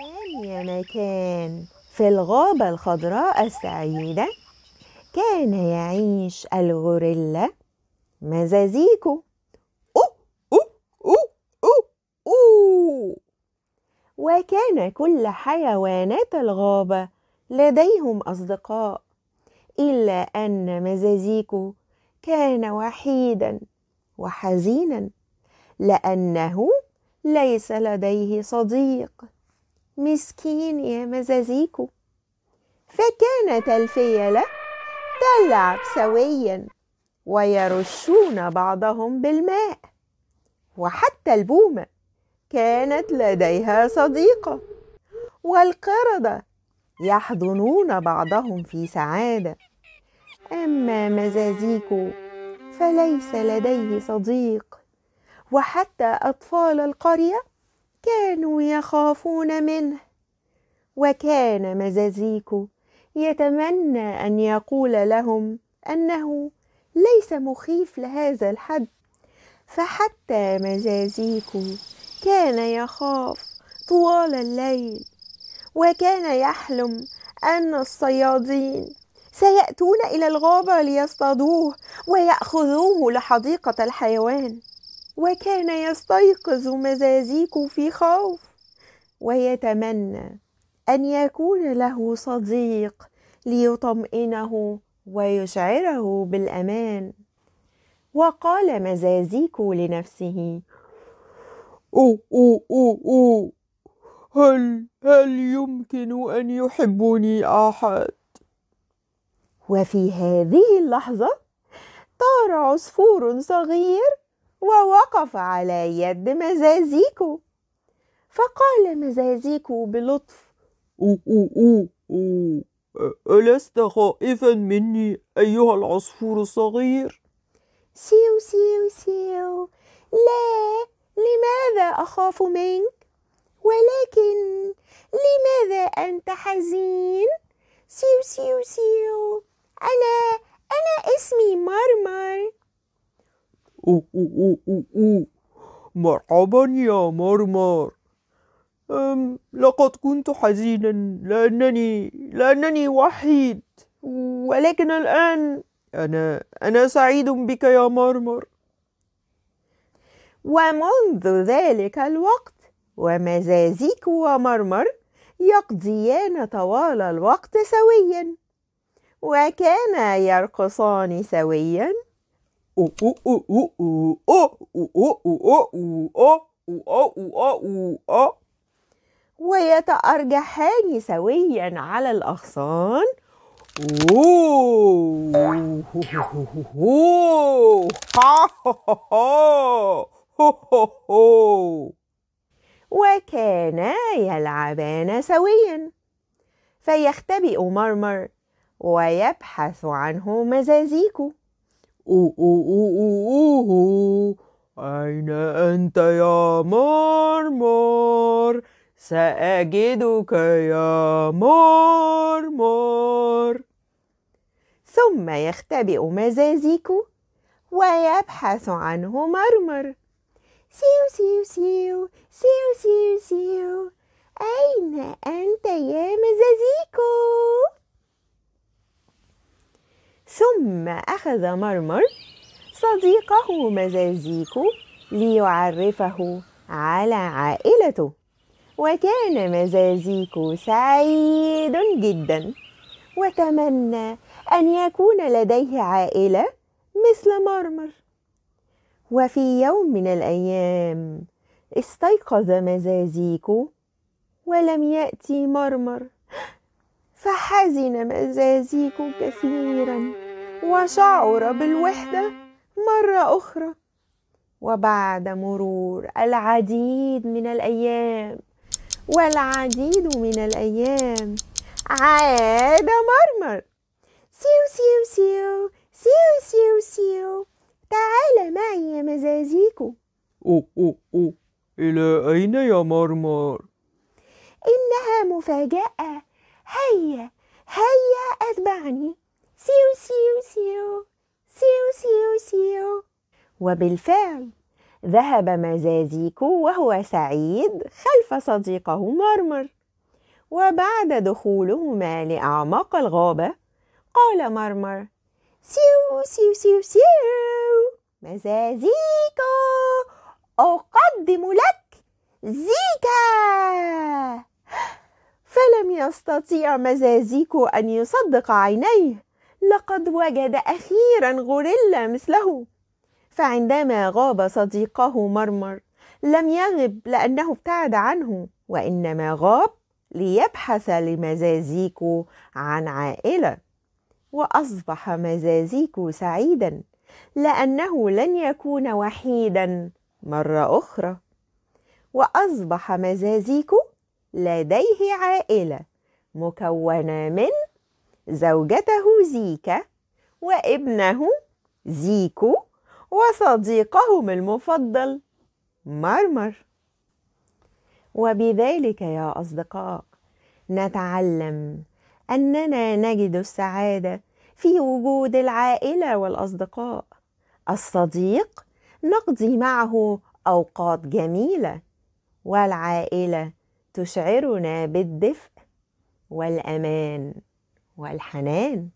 ثاني مكان في الغابة الخضراء السعيدة كان يعيش الغوريلا مزازيكو. أوه أوه أوه أوه أوه وكان كل حيوانات الغابة لديهم أصدقاء إلا أن مزازيكو كان وحيدا وحزينا لأنه ليس لديه صديق. مسكين يا مزازيكو. فكانت الفيلة تلعب سويا ويرشون بعضهم بالماء وحتى البومة كانت لديها صديقة والقردة يحضنون بعضهم في سعادة. أما مزازيكو فليس لديه صديق وحتى أطفال القرية كانوا يخافون منه. وكان مزازيكو يتمنى أن يقول لهم أنه ليس مخيف لهذا الحد. فحتى مزازيكو كان يخاف طوال الليل وكان يحلم أن الصيادين سيأتون إلى الغابة ليصطادوه ويأخذوه لحديقة الحيوان. وكان يستيقظ مزازيكو في خوف ويتمنى أن يكون له صديق ليطمئنه ويشعره بالأمان وقال مزازيكو لنفسه أوه أوه أوه أوه هل هل يمكن أن يحبني أحد؟ وفي هذه اللحظة طار عصفور صغير ووقف على يد مزازيكو فقال مزازيكو بلطف أوه أوه أوه أوه ألست خائفا مني أيها العصفور الصغير؟ سيو سيو سيو لا لماذا أخاف منك؟ ولكن لماذا أنت حزين؟ سيو سيو سيو أنا أنا اسمي مرمر أوه أوه أوه أوه أوه مرحبا يا مرمر أم لقد كنت حزينا لأنني لأنني وحيد ولكن الآن أنا أنا سعيد بك يا مرمر ومنذ ذلك الوقت ومزازيك ومرمر يقضيان طوال الوقت سويا وكانا يرقصان سويا ويتأرجحان سويا على الأغصان. وكانا يلعبان سويا. فيختبئ مرمر ويبحث عنه مزازيكو. أوه أوه أوه أين أنت يا مرمر؟ سأجدك يا مرمر. ثم يختبئ مزازيكو ويبحث عنه مرمر. سيو سيو سيو سيو سيو سيو. أين أنت يا مزازيكو؟ ثم أخذ مرمر صديقه مزازيكو ليعرفه على عائلته. وكان مزازيكو سعيد جدا وتمنى أن يكون لديه عائلة مثل مرمر. وفي يوم من الأيام استيقظ مزازيكو ولم يأتي مرمر. فحزن مزازيكو كثيرا. وشعر بالوحدة مرة أخرى. وبعد مرور العديد من الأيام والعديد من الأيام عاد مرمر. سيو سيو سيو سيو سيو سيو. تعال معي يا مزازيكو. أوه أوه أوه إلى أين يا مرمر؟ إنها مفاجأة. هيا هيا أتبعني. سيو سيو سيو سيو سيو سيو. وبالفعل ذهب مزازيكو وهو سعيد خلف صديقه مرمر. وبعد دخولهما لأعماق الغابة قال مرمر سيو سيو سيو سيو. مزازيكو أقدم لك زيكا. فلم يستطيع مزازيكو أن يصدق عينيه. لقد وجد أخيرا غوريلا مثله. فعندما غاب صديقه مرمر لم يغب لأنه ابتعد عنه وإنما غاب ليبحث لمزازيكو عن عائلة. وأصبح مزازيكو سعيدا لأنه لن يكون وحيدا مرة أخرى. وأصبح مزازيكو لديه عائلة مكونة من زوجته زيكا وابنه زيكو وصديقهم المفضل مرمر. وبذلك يا أصدقاء نتعلم أننا نجد السعادة في وجود العائلة والأصدقاء. الصديق نقضي معه أوقات جميلة والعائلة تشعرنا بالدفء والأمان. والحنان.